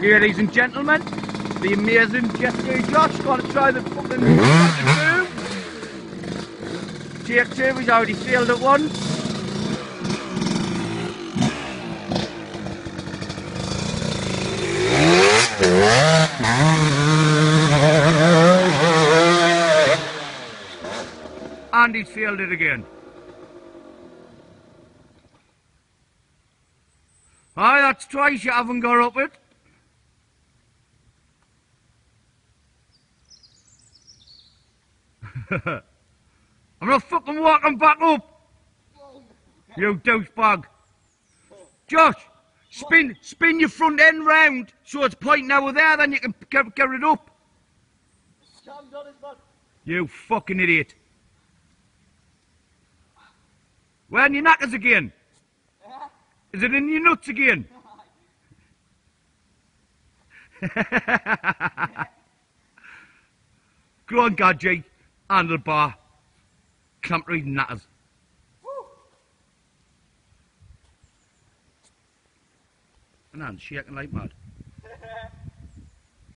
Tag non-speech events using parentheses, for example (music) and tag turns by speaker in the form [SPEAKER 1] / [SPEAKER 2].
[SPEAKER 1] Ladies and gentlemen, the amazing Jeffrey Josh going to try the fucking boom. Take two, he's already failed at once. And he's failed it again. Aye, that's twice you haven't got up it. I'm not fucking walking back up. You douchebag. Josh, spin spin your front end round so it's pointing over there, then you can get, get it up. You fucking idiot. Where in your knackers again? Is it in your nuts again? (laughs) Go on, Gadget. Handlebar. Clamp reading natters. And I'm shaking like mad.